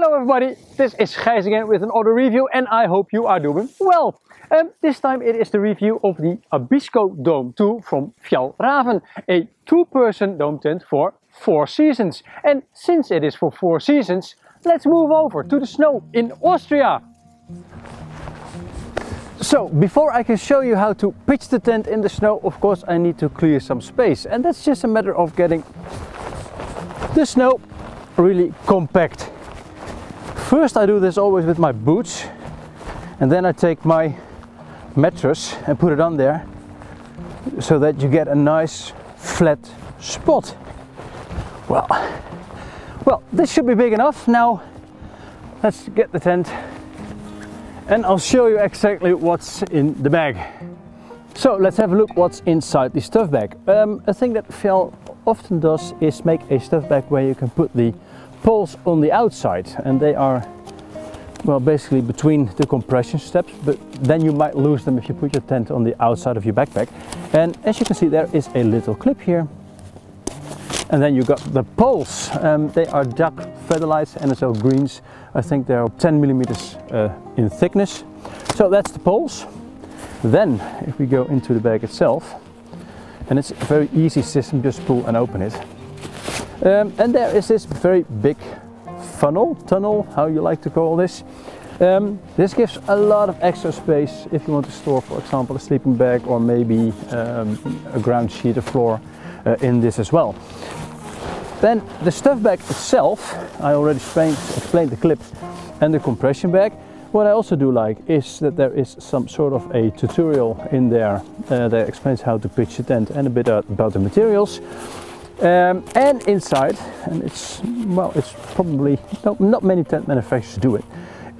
Hello everybody, this is Gijs again with another review and I hope you are doing well. Um, this time it is the review of the Abisko Dome 2 from Fjällräven, a two-person dome tent for four seasons. And since it is for four seasons, let's move over to the snow in Austria. So, before I can show you how to pitch the tent in the snow, of course I need to clear some space. And that's just a matter of getting the snow really compact. First I do this always with my boots and then I take my mattress and put it on there so that you get a nice flat spot. Well, well this should be big enough. Now let's get the tent and I'll show you exactly what's in the bag. So let's have a look what's inside the stuff bag. Um, a thing that Fjall often does is make a stuff bag where you can put the poles on the outside and they are well basically between the compression steps but then you might lose them if you put your tent on the outside of your backpack. And as you can see there is a little clip here. And then you got the poles. Um, they are DAC Featherlites NSL Greens. I think they are 10 millimeters uh, in thickness. So that's the poles. Then if we go into the bag itself and it's a very easy system just pull and open it um, and there is this very big funnel, tunnel, how you like to call this. Um, this gives a lot of extra space if you want to store, for example, a sleeping bag or maybe um, a ground sheet of floor uh, in this as well. Then the stuff bag itself, I already explained, explained the clip and the compression bag. What I also do like is that there is some sort of a tutorial in there uh, that explains how to pitch a tent and a bit about the materials. Um, and inside, and it's well, it's probably no, not many tent manufacturers do it.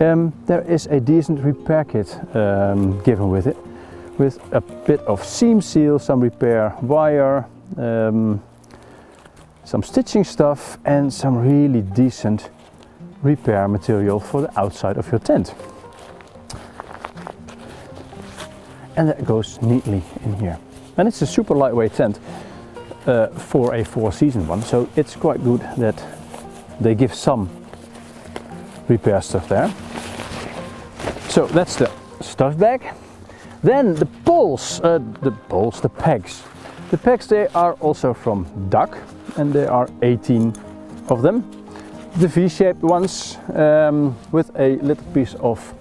Um, there is a decent repair kit um, given with it, with a bit of seam seal, some repair wire, um, some stitching stuff, and some really decent repair material for the outside of your tent. And that goes neatly in here. And it's a super lightweight tent uh, for a four season one. So it's quite good that they give some repair stuff there. So that's the stuff bag. Then the poles, uh, the poles, the pegs. The pegs they are also from DAC and there are 18 of them. The V-shaped ones um, with a little piece of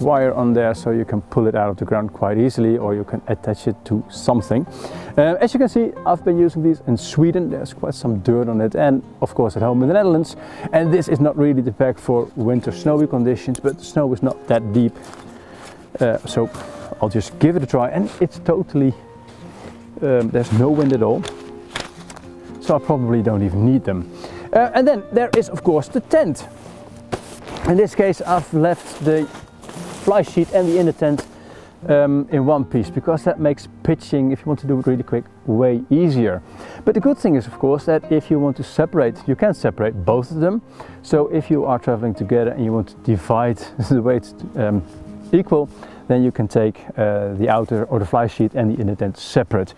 wire on there so you can pull it out of the ground quite easily or you can attach it to something. Uh, as you can see I've been using these in Sweden, there's quite some dirt on it and of course at home in the Netherlands and this is not really the pack for winter snowy conditions but the snow is not that deep uh, so I'll just give it a try and it's totally, um, there's no wind at all so I probably don't even need them. Uh, and then there is of course the tent. In this case I've left the fly sheet and the inner tent um, in one piece because that makes pitching, if you want to do it really quick, way easier. But the good thing is of course that if you want to separate, you can separate both of them. So if you are traveling together and you want to divide the weight um, equal, then you can take uh, the outer or the fly sheet and the inner tent separate.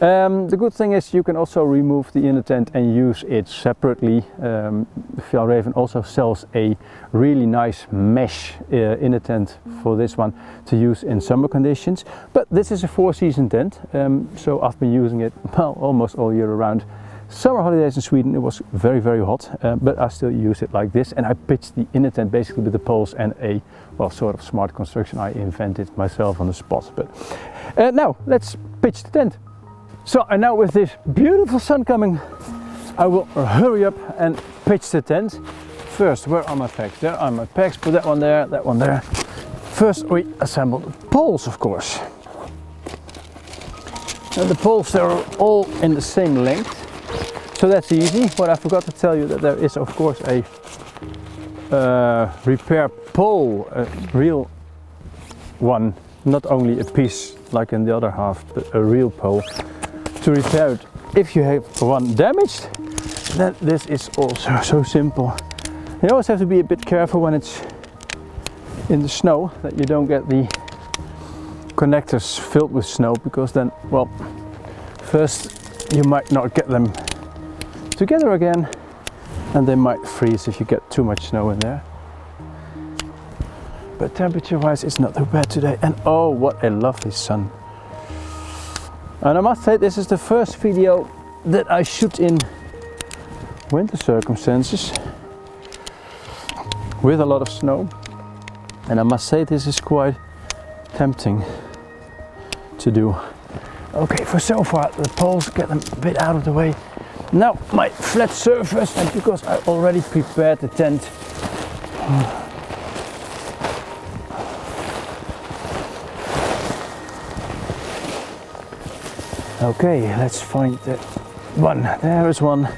Um, the good thing is you can also remove the inner tent and use it separately. Um, Fjällräven also sells a really nice mesh uh, inner tent for this one to use in summer conditions. But this is a four season tent, um, so I've been using it well, almost all year around. Summer holidays in Sweden it was very very hot uh, but I still use it like this and I pitched the inner tent basically with the poles and a well sort of smart construction I invented myself on the spot but uh, now let's pitch the tent. So and now with this beautiful sun coming I will hurry up and pitch the tent. First where are my pegs? There are my pegs, put that one there, that one there. First we assemble the poles of course. And the poles are all in the same length so that's easy, but I forgot to tell you that there is of course a uh, repair pole, a real one, not only a piece like in the other half, but a real pole to repair it. If you have one damaged, then this is also so simple. You always have to be a bit careful when it's in the snow that you don't get the connectors filled with snow because then, well, first you might not get them together again and they might freeze if you get too much snow in there. But temperature wise it's not too bad today and oh what a lovely sun. And I must say this is the first video that I shoot in winter circumstances with a lot of snow and I must say this is quite tempting to do. Okay, for so far the poles get them a bit out of the way. Now my flat surface and because I already prepared the tent Okay, let's find the one. There is one.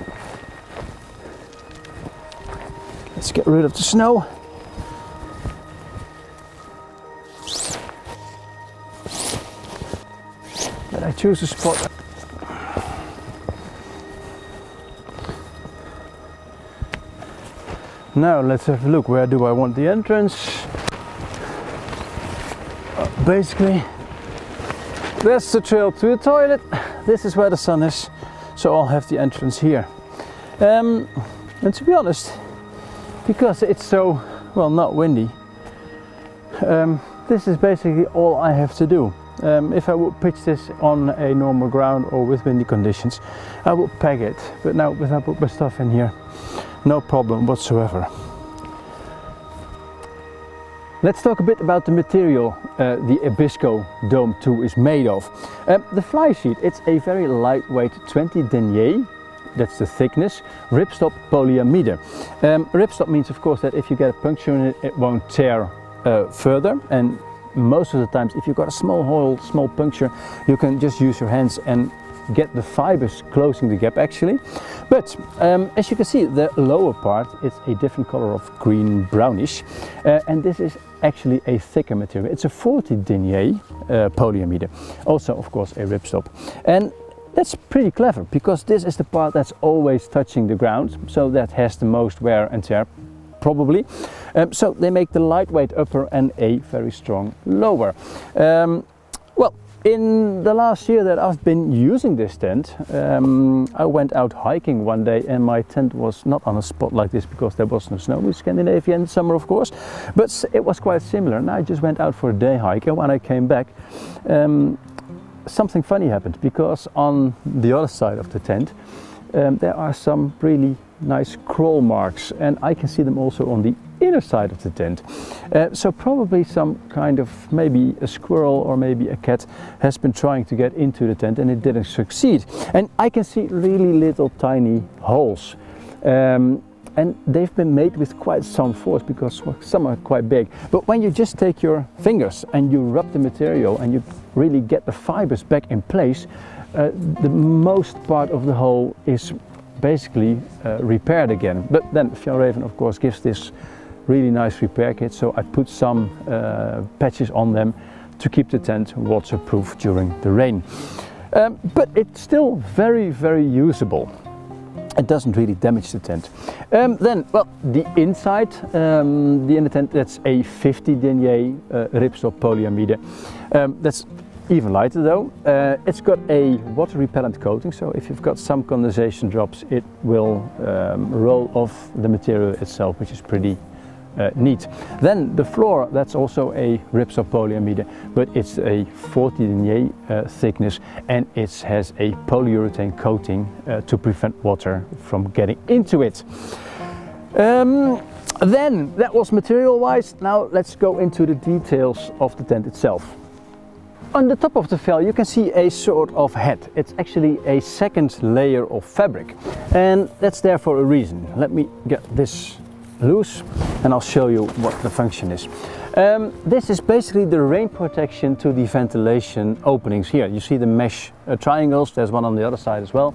Let's get rid of the snow. But I choose a spot. Now let's have a look. Where do I want the entrance? Uh, basically, that's the trail to the toilet. This is where the sun is, so I'll have the entrance here. Um, and to be honest, because it's so, well, not windy, um, this is basically all I have to do. Um, if I would pitch this on a normal ground or with windy conditions, I would peg it. But now, I put my stuff in here, no problem whatsoever. Let's talk a bit about the material uh, the Abisko Dome 2 is made of. Um, the fly sheet, it's a very lightweight 20 denier, that's the thickness, ripstop polyamide. Um, ripstop means of course that if you get a puncture in it, it won't tear uh, further and most of the times if you've got a small hole, small puncture, you can just use your hands and get the fibers closing the gap actually. But um, as you can see, the lower part is a different color of green brownish. Uh, and this is actually a thicker material. It's a 40 denier uh, polyamide. Also, of course, a ripstop. And that's pretty clever because this is the part that's always touching the ground. So that has the most wear and tear probably. Um, so they make the lightweight upper and a very strong lower. Um, well, in the last year that I've been using this tent, um, I went out hiking one day and my tent was not on a spot like this because there was no snow. In Scandinavia in summer of course, but it was quite similar and I just went out for a day hike and when I came back um, something funny happened because on the other side of the tent um, there are some really nice crawl marks and I can see them also on the inner side of the tent. Uh, so probably some kind of maybe a squirrel or maybe a cat has been trying to get into the tent and it didn't succeed. And I can see really little tiny holes. Um, and they've been made with quite some force because some are quite big. But when you just take your fingers and you rub the material and you really get the fibers back in place, uh, the most part of the hole is basically uh, repaired again. But then Fjällräven of course gives this really nice repair kit so I put some uh, patches on them to keep the tent waterproof during the rain. Um, but it's still very very usable. It doesn't really damage the tent. Um, then, well, the inside, um, the inner tent, that's a 50 denier uh, ripstop polyamide. Um, that's even lighter though. Uh, it's got a water repellent coating, so if you've got some condensation drops, it will um, roll off the material itself, which is pretty uh, neat. Then the floor, that's also a ripstop polyamide, but it's a 40 denier uh, thickness and it has a polyurethane coating uh, to prevent water from getting into it. Um, then that was material wise. Now let's go into the details of the tent itself. On the top of the veil you can see a sort of head. It's actually a second layer of fabric and that's there for a reason. Let me get this loose and I'll show you what the function is. Um, this is basically the rain protection to the ventilation openings here. You see the mesh uh, triangles, there's one on the other side as well.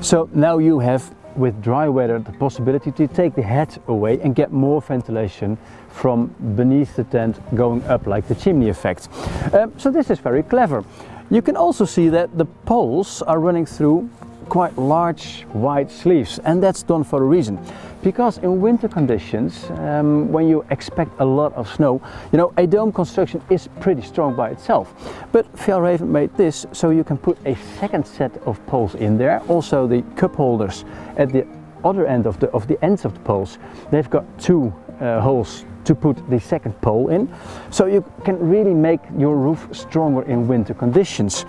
So now you have with dry weather the possibility to take the head away and get more ventilation from beneath the tent going up like the chimney effect. Um, so this is very clever. You can also see that the poles are running through quite large wide sleeves and that's done for a reason because in winter conditions um, when you expect a lot of snow you know a dome construction is pretty strong by itself but Fjällräven made this so you can put a second set of poles in there also the cup holders at the other end of the of the ends of the poles, they've got two uh, holes to put the second pole in. So you can really make your roof stronger in winter conditions.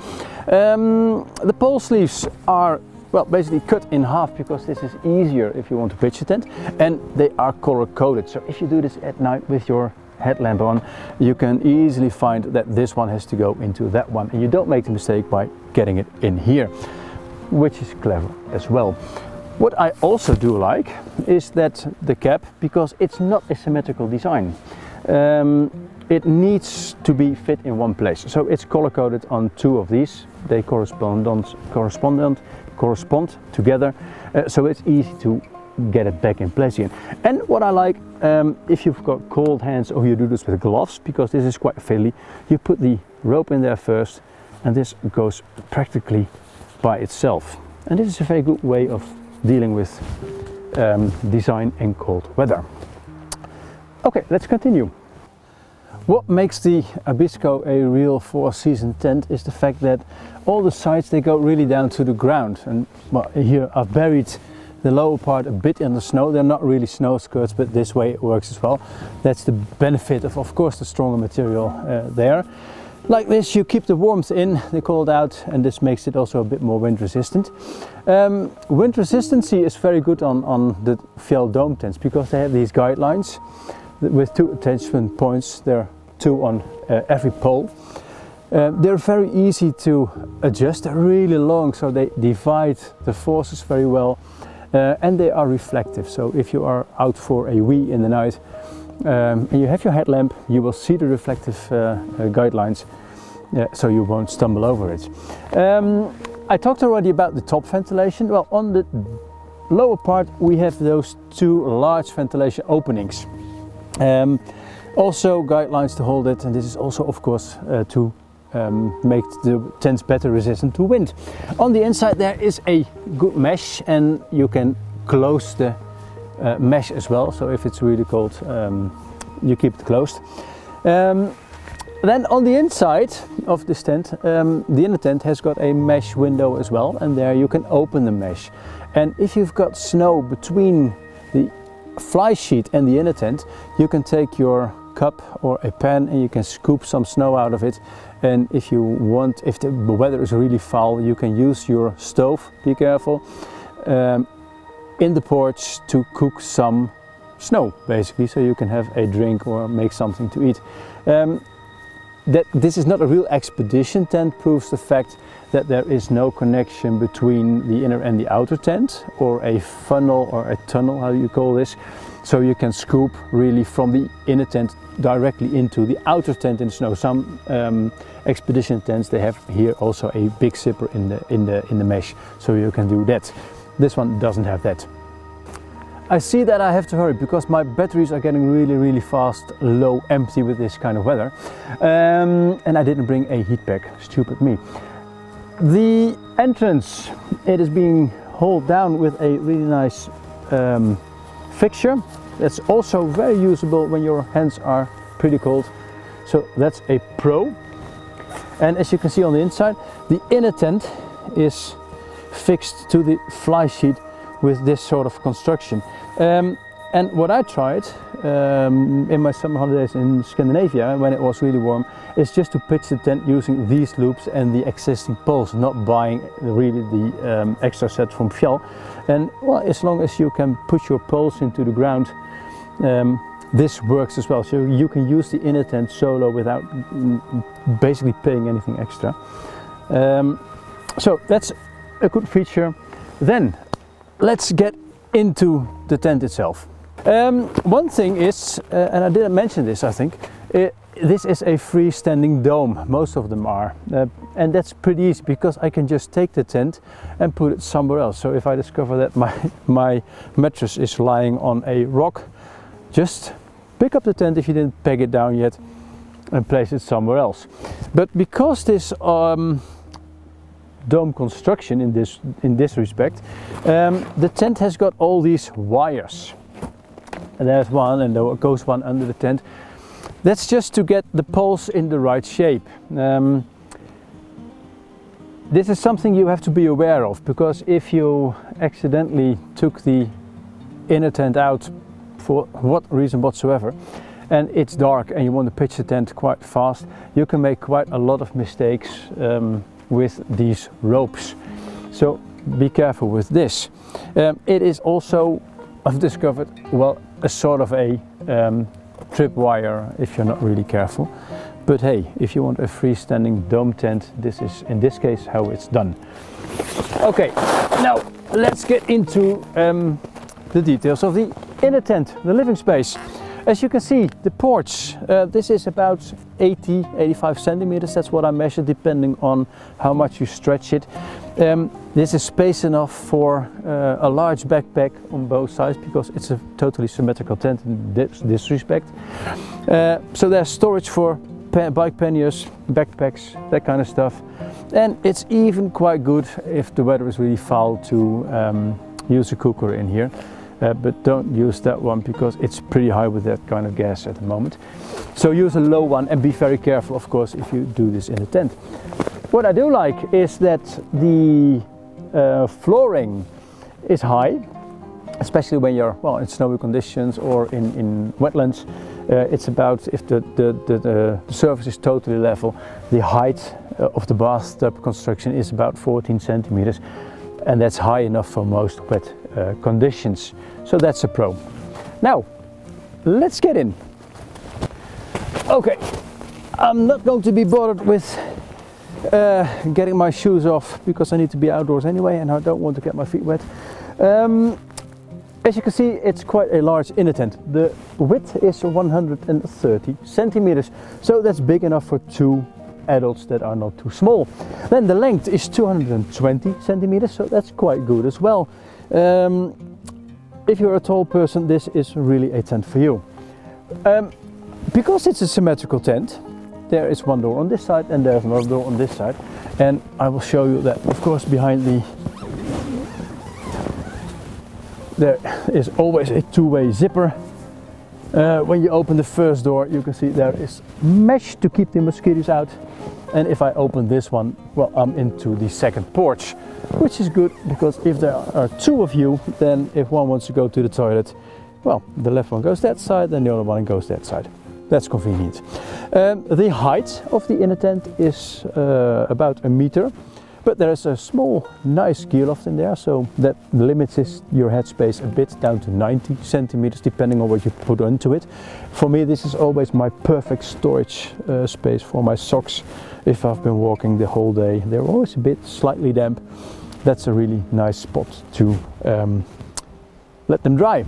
Um, the pole sleeves are well basically cut in half because this is easier if you want to pitch a tent and they are color coded. So if you do this at night with your headlamp on, you can easily find that this one has to go into that one and you don't make the mistake by getting it in here, which is clever as well. What I also do like is that the cap, because it's not a symmetrical design, um, it needs to be fit in one place. So it's color coded on two of these. They correspond, correspond, correspond together, uh, so it's easy to get it back in place again. And what I like, um, if you've got cold hands or you do this with gloves, because this is quite fiddly, you put the rope in there first and this goes practically by itself. And this is a very good way of dealing with um, design in cold weather. Okay, let's continue. What makes the Abisko a real four-season tent is the fact that all the sides they go really down to the ground and well, here I've buried the lower part a bit in the snow. They're not really snow skirts, but this way it works as well. That's the benefit of, of course, the stronger material uh, there. Like this, you keep the warmth in, the cold out, and this makes it also a bit more wind resistant. Um, wind resistancy is very good on, on the Fjell Dome tents because they have these guidelines with two attachment points. There are two on uh, every pole. Uh, they're very easy to adjust, they're really long, so they divide the forces very well uh, and they are reflective. So if you are out for a wee in the night um, and you have your headlamp, you will see the reflective uh, uh, guidelines so you won't stumble over it. Um, I talked already about the top ventilation. Well, on the lower part we have those two large ventilation openings. Um, also guidelines to hold it and this is also of course uh, to um, make the tents better resistant to wind. On the inside there is a good mesh and you can close the uh, mesh as well. So if it's really cold, um, you keep it closed. Um, then on the inside of this tent, um, the inner tent has got a mesh window as well and there you can open the mesh. And if you've got snow between the fly sheet and the inner tent, you can take your cup or a pan and you can scoop some snow out of it and if you want if the weather is really foul you can use your stove. Be careful. Um, in the porch to cook some snow basically so you can have a drink or make something to eat. Um, that this is not a real expedition tent proves the fact that there is no connection between the inner and the outer tent or a funnel or a tunnel how you call this so you can scoop really from the inner tent directly into the outer tent in the snow. Some um, expedition tents they have here also a big zipper in the in the in the mesh, so you can do that. This one doesn't have that. I see that I have to hurry because my batteries are getting really really fast low empty with this kind of weather um, and I didn't bring a heat pack stupid me the entrance it is being hauled down with a really nice um, fixture that's also very usable when your hands are pretty cold. So that's a Pro. And as you can see on the inside, the inner tent is fixed to the fly sheet with this sort of construction. Um, and what I tried um, in my summer holidays in Scandinavia, when it was really warm, is just to pitch the tent using these loops and the existing poles, not buying really the um, extra set from Fjell. And well, as long as you can put your poles into the ground, um, this works as well. So you can use the inner tent solo without basically paying anything extra. Um, so that's a good feature. Then let's get into the tent itself. Um, one thing is, uh, and I didn't mention this I think, it, this is a freestanding dome, most of them are. Uh, and that's pretty easy because I can just take the tent and put it somewhere else. So if I discover that my, my mattress is lying on a rock, just pick up the tent if you didn't peg it down yet and place it somewhere else. But because this um, dome construction in this in this respect, um, the tent has got all these wires. And there's one and there goes one under the tent. That's just to get the poles in the right shape. Um, this is something you have to be aware of because if you accidentally took the inner tent out for what reason whatsoever and it's dark and you want to pitch the tent quite fast, you can make quite a lot of mistakes um, with these ropes. So be careful with this. Um, it is also, I've discovered, well, a sort of a um, tripwire if you're not really careful. But hey, if you want a freestanding dome tent, this is in this case how it's done. Okay, now let's get into um, the details of the inner tent, the living space. As you can see, the porch, uh, this is about 80, 85 centimeters. That's what I measured depending on how much you stretch it. Um, this is space enough for uh, a large backpack on both sides because it's a totally symmetrical tent in this, this respect. Uh, so there's storage for bike panniers, backpacks, that kind of stuff. And it's even quite good if the weather is really foul to um, use a cooker in here uh, but don't use that one because it's pretty high with that kind of gas at the moment. So use a low one and be very careful of course if you do this in a tent. What I do like is that the uh, flooring is high, especially when you're well in snowy conditions or in, in wetlands. Uh, it's about if the, the, the, the, surface is totally level, the height uh, of the bathtub construction is about 14 centimeters and that's high enough for most wet uh, conditions. So that's a pro. Now, let's get in. Okay, I'm not going to be bothered with uh, getting my shoes off because I need to be outdoors anyway and I don't want to get my feet wet. Um, as you can see, it's quite a large inner tent. The width is 130 centimeters, so that's big enough for two adults that are not too small. Then the length is 220 centimeters, so that's quite good as well. Um, if you're a tall person, this is really a tent for you. Um, because it's a symmetrical tent, there is one door on this side and there's another door on this side. And I will show you that, of course, behind the there is always a two-way zipper. Uh, when you open the first door, you can see there is mesh to keep the mosquitoes out. And if I open this one, well, I'm into the second porch, which is good because if there are two of you, then if one wants to go to the toilet, well, the left one goes that side and the other one goes that side. That's convenient. Um, the height of the inner tent is uh, about a meter but there is a small, nice gear loft in there, so that limits your headspace a bit down to 90 centimeters, depending on what you put into it. For me, this is always my perfect storage uh, space for my socks. If I've been walking the whole day, they're always a bit slightly damp. That's a really nice spot to um, let them dry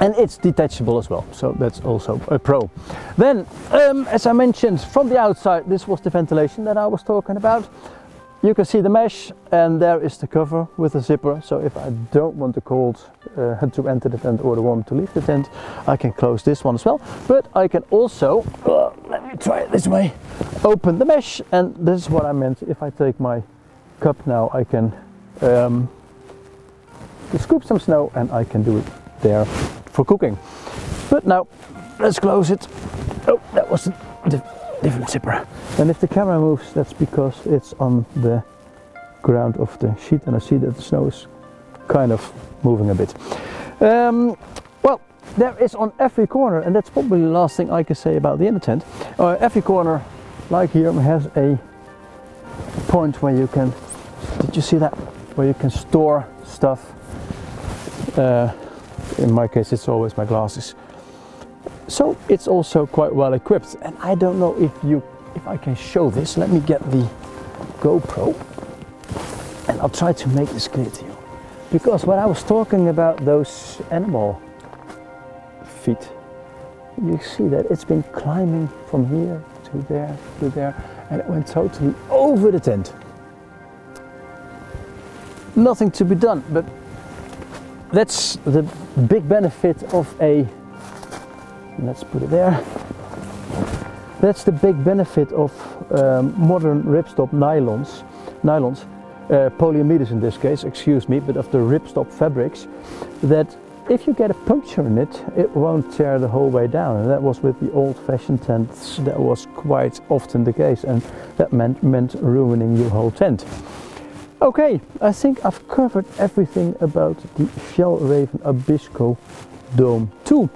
and it's detachable as well so that's also a pro then um, as I mentioned from the outside this was the ventilation that I was talking about you can see the mesh and there is the cover with a zipper. So if I don't want the cold uh, to enter the tent or the warm to leave the tent, I can close this one as well. But I can also, uh, let me try it this way, open the mesh. And this is what I meant. If I take my cup now, I can um, scoop some snow and I can do it there for cooking. But now, let's close it. Oh, that was the different zipper. And if the camera moves, that's because it's on the ground of the sheet and I see that the snow is kind of moving a bit. Um, well, there is on every corner, and that's probably the last thing I can say about the inner tent. Uh, every corner, like here, has a point where you can, did you see that? Where you can store stuff. Uh, in my case, it's always my glasses. So it's also quite well equipped. And I don't know if you, if I can show this. Let me get the GoPro and I'll try to make this clear to you. Because when I was talking about those animal feet, you see that it's been climbing from here to there to there and it went totally over the tent. Nothing to be done, but that's the big benefit of a let's put it there. That's the big benefit of um, modern ripstop nylons nylons uh, polyamides in this case excuse me but of the ripstop fabrics that if you get a puncture in it it won't tear the whole way down. And that was with the old-fashioned tents. That was quite often the case and that meant, meant ruining your whole tent Okay, I think I've covered everything about the Fjällräven Abisko Dome 2.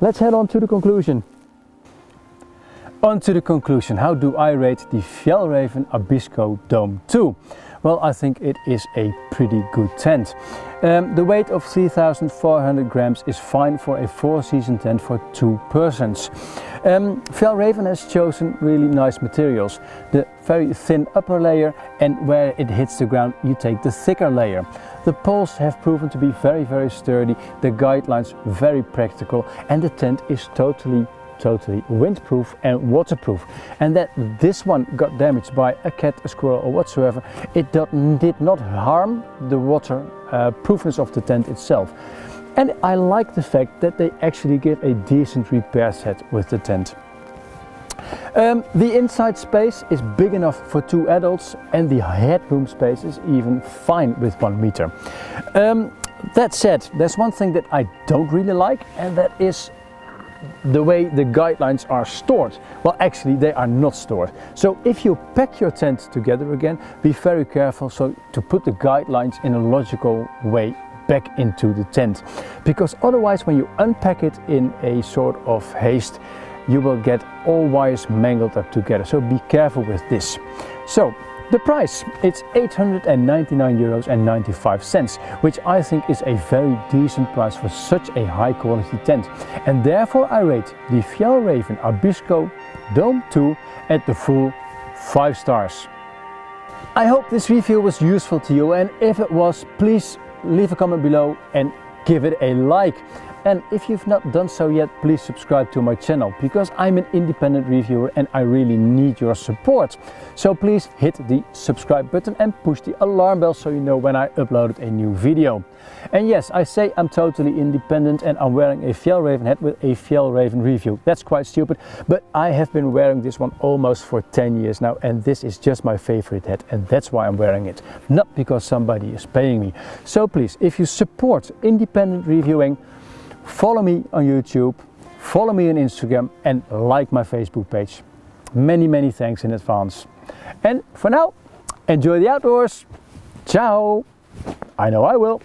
Let's head on to the conclusion. On to the conclusion. How do I rate the Fjällräven Abisko Dome 2? Well, I think it is a pretty good tent. Um, the weight of 3400 grams is fine for a four season tent for two persons. Um, Fjällräven has chosen really nice materials. The very thin upper layer and where it hits the ground you take the thicker layer. The poles have proven to be very very sturdy, the guidelines very practical and the tent is totally totally windproof and waterproof and that this one got damaged by a cat, a squirrel or whatsoever, it did not harm the waterproofness uh, of the tent itself. And I like the fact that they actually give a decent repair set with the tent. Um, the inside space is big enough for two adults and the headroom space is even fine with one meter. Um, that said, there's one thing that I don't really like and that is the way the guidelines are stored. Well, actually they are not stored. So if you pack your tent together again, be very careful so to put the guidelines in a logical way back into the tent. Because otherwise when you unpack it in a sort of haste, you will get all wires mangled up together. So be careful with this. So the price, it's 899 euros and 95 cents, which I think is a very decent price for such a high quality tent. And therefore I rate the Fjällräven Abisko Dome 2 at the full 5 stars. I hope this review was useful to you and if it was, please leave a comment below and give it a like. And if you've not done so yet, please subscribe to my channel because I'm an independent reviewer and I really need your support. So please hit the subscribe button and push the alarm bell so you know when I uploaded a new video. And yes, I say I'm totally independent and I'm wearing a Fjällräven hat with a Fjällräven review. That's quite stupid, but I have been wearing this one almost for 10 years now and this is just my favorite hat and that's why I'm wearing it. Not because somebody is paying me. So please, if you support independent reviewing, follow me on YouTube, follow me on Instagram and like my Facebook page. Many, many thanks in advance. And for now, enjoy the outdoors. Ciao. I know I will.